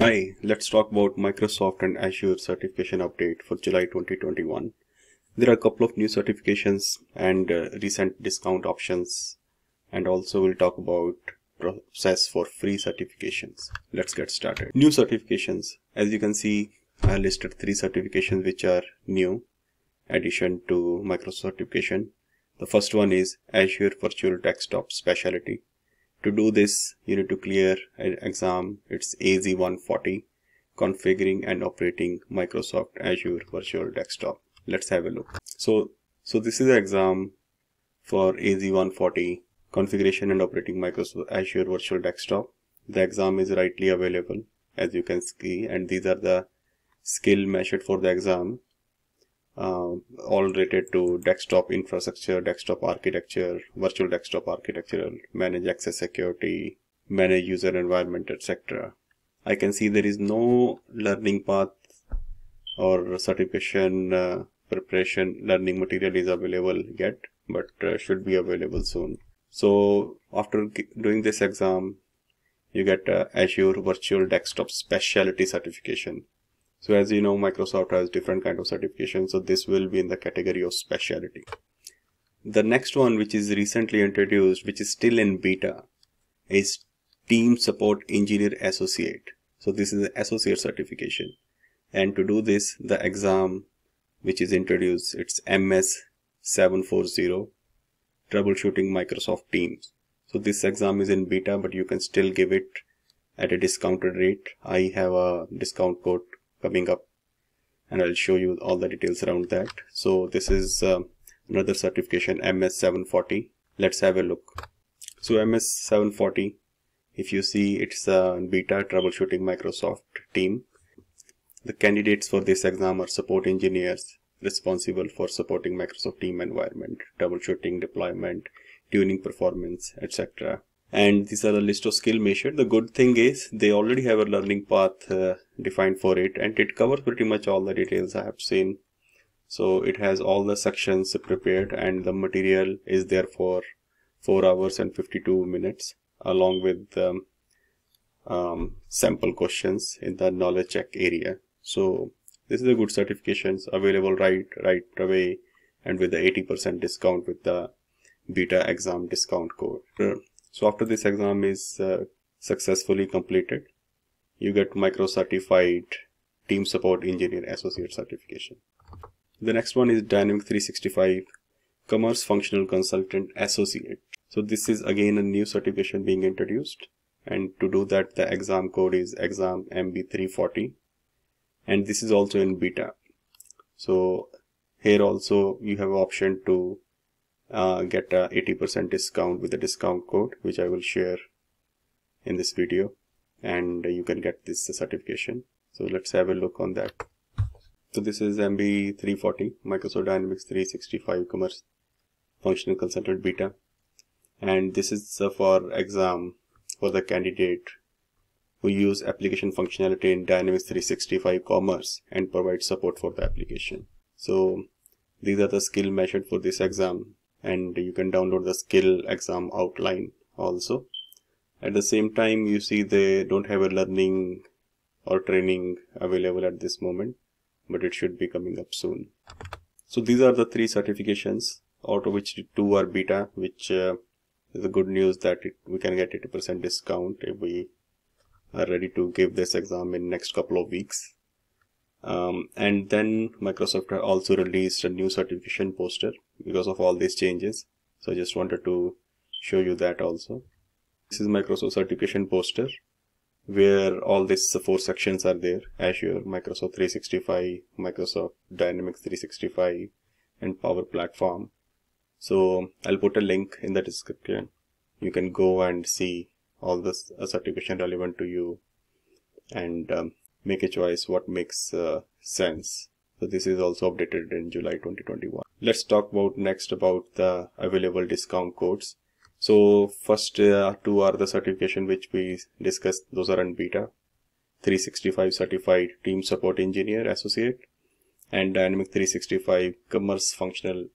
Hi, let's talk about Microsoft and Azure certification update for July 2021. There are a couple of new certifications and uh, recent discount options and also we'll talk about process for free certifications. Let's get started. New certifications. As you can see, I listed three certifications which are new addition to Microsoft certification. The first one is Azure Virtual Desktop Specialty. To do this, you need to clear an exam. It's AZ140, configuring and operating Microsoft Azure Virtual Desktop. Let's have a look. So, so this is the exam for AZ140, configuration and operating Microsoft Azure Virtual Desktop. The exam is rightly available, as you can see, and these are the skill measured for the exam uh, all related to desktop infrastructure, desktop architecture, virtual desktop architecture, manage access security, manage user environment, etc. I can see there is no learning path or certification uh, preparation learning material is available yet, but uh, should be available soon. So after doing this exam, you get Azure Virtual Desktop Specialty Certification. So as you know, Microsoft has different kind of certifications. So this will be in the category of specialty. The next one, which is recently introduced, which is still in beta, is Team Support Engineer Associate. So this is an associate certification. And to do this, the exam which is introduced, it's MS 740 Troubleshooting Microsoft Teams. So this exam is in beta, but you can still give it at a discounted rate. I have a discount code coming up and I'll show you all the details around that. So this is uh, another certification MS740. Let's have a look. So MS740, if you see it's a beta troubleshooting Microsoft team. The candidates for this exam are support engineers responsible for supporting Microsoft team environment, troubleshooting deployment, tuning performance, etc and these are the list of skill measured. The good thing is they already have a learning path uh, defined for it and it covers pretty much all the details I have seen. So it has all the sections prepared and the material is there for 4 hours and 52 minutes along with um, um, sample questions in the knowledge check area. So this is a good certifications available right right away and with the 80% discount with the beta exam discount code. So after this exam is uh, successfully completed, you get micro certified team support engineer associate certification. The next one is Dynamics 365 commerce functional consultant associate. So this is again a new certification being introduced and to do that the exam code is exam MB340 and this is also in beta. So here also you have option to uh, get a 80% discount with the discount code which I will share in this video. And you can get this certification. So let's have a look on that. So this is MB340 Microsoft Dynamics 365 Commerce Functional Consultant Beta. And this is for exam for the candidate who use application functionality in Dynamics 365 Commerce and provide support for the application. So these are the skill measured for this exam and you can download the skill exam outline also. At the same time you see they don't have a learning or training available at this moment but it should be coming up soon. So these are the three certifications out of which two are beta which uh, is the good news that it, we can get 80% discount if we are ready to give this exam in next couple of weeks um, and then Microsoft also released a new certification poster because of all these changes. So I just wanted to show you that also. This is Microsoft certification poster where all these four sections are there. Azure, Microsoft 365, Microsoft Dynamics 365 and Power Platform. So I'll put a link in the description. You can go and see all this uh, certification relevant to you and um, make a choice what makes uh, sense. So this is also updated in July 2021. Let's talk about next about the available discount codes. So first uh, two are the certification which we discussed. Those are in beta. 365 certified team support engineer associate and dynamic 365 commerce functional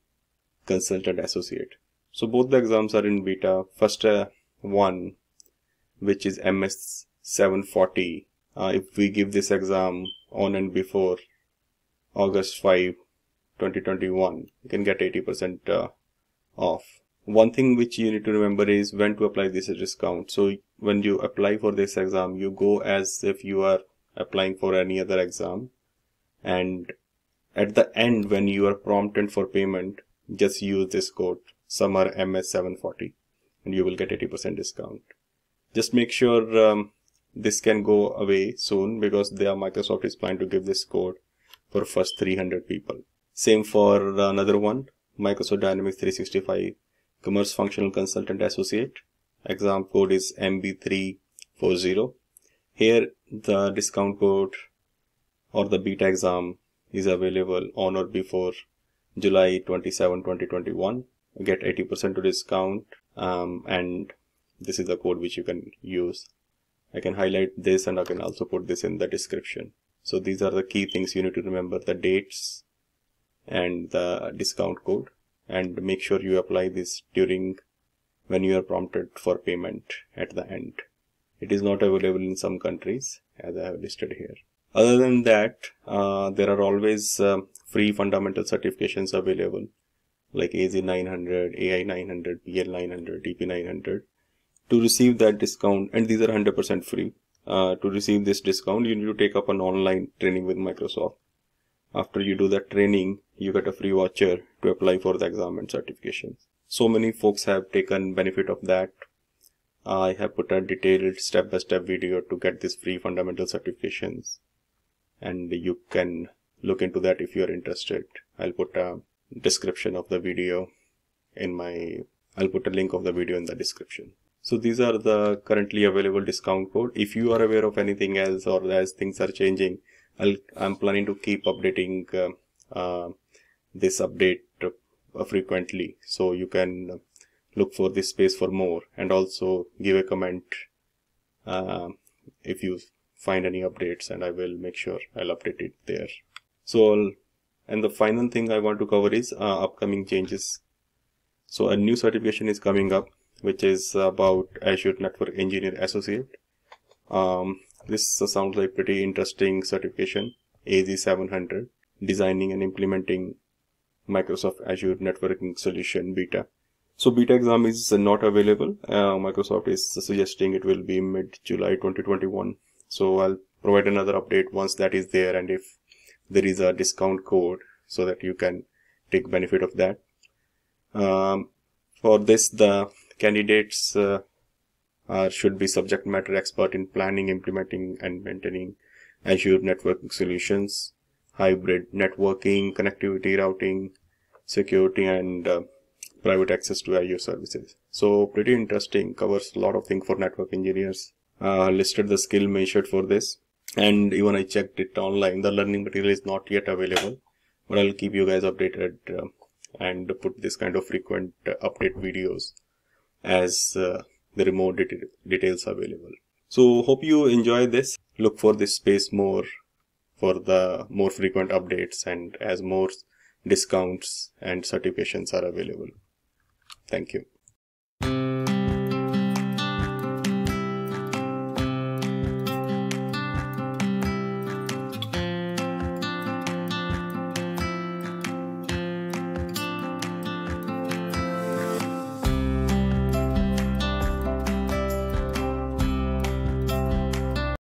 consultant associate. So both the exams are in beta. First uh, one, which is MS 740 uh, if we give this exam on and before August 5 2021 you can get 80% uh, off. One thing which you need to remember is when to apply this discount. So when you apply for this exam you go as if you are applying for any other exam. And at the end when you are prompted for payment just use this code summer ms740 and you will get 80% discount. Just make sure um, this can go away soon because their microsoft is planning to give this code for first 300 people same for another one microsoft dynamics 365 commerce functional consultant associate exam code is mb340 here the discount code or the beta exam is available on or before July 27, 2021. Get 80% to discount um, and this is the code which you can use. I can highlight this and I can also put this in the description. So these are the key things you need to remember the dates and the discount code and make sure you apply this during when you are prompted for payment at the end. It is not available in some countries as I have listed here. Other than that, uh, there are always uh, free fundamental certifications available like AZ900, AI900, PL900, DP900. To receive that discount, and these are 100% free, uh, to receive this discount, you need to take up an online training with Microsoft. After you do that training, you get a free voucher to apply for the exam and certifications. So many folks have taken benefit of that. I have put a detailed step-by-step -step video to get these free fundamental certifications and you can look into that if you're interested. I'll put a description of the video in my, I'll put a link of the video in the description. So these are the currently available discount code. If you are aware of anything else or as things are changing, I'll, I'm planning to keep updating uh, uh, this update uh, frequently. So you can look for this space for more and also give a comment uh, if you find any updates and I will make sure I'll update it there. So, and the final thing I want to cover is uh, upcoming changes. So a new certification is coming up, which is about Azure Network Engineer Associate. Um, this sounds like pretty interesting certification, AZ700, designing and implementing Microsoft Azure networking solution beta. So beta exam is not available. Uh, Microsoft is suggesting it will be mid July 2021 so I'll provide another update once that is there and if there is a discount code so that you can take benefit of that um, for this the candidates uh, are, should be subject matter expert in planning implementing and maintaining azure networking solutions hybrid networking connectivity routing security and uh, private access to azure services. So pretty interesting. Covers a lot of things for network engineers. Uh, listed the skill measured for this. And even I checked it online. The learning material is not yet available but I'll keep you guys updated uh, and put this kind of frequent uh, update videos as uh, the remote det details available. So hope you enjoy this. Look for this space more for the more frequent updates and as more discounts and certifications are available. Thank you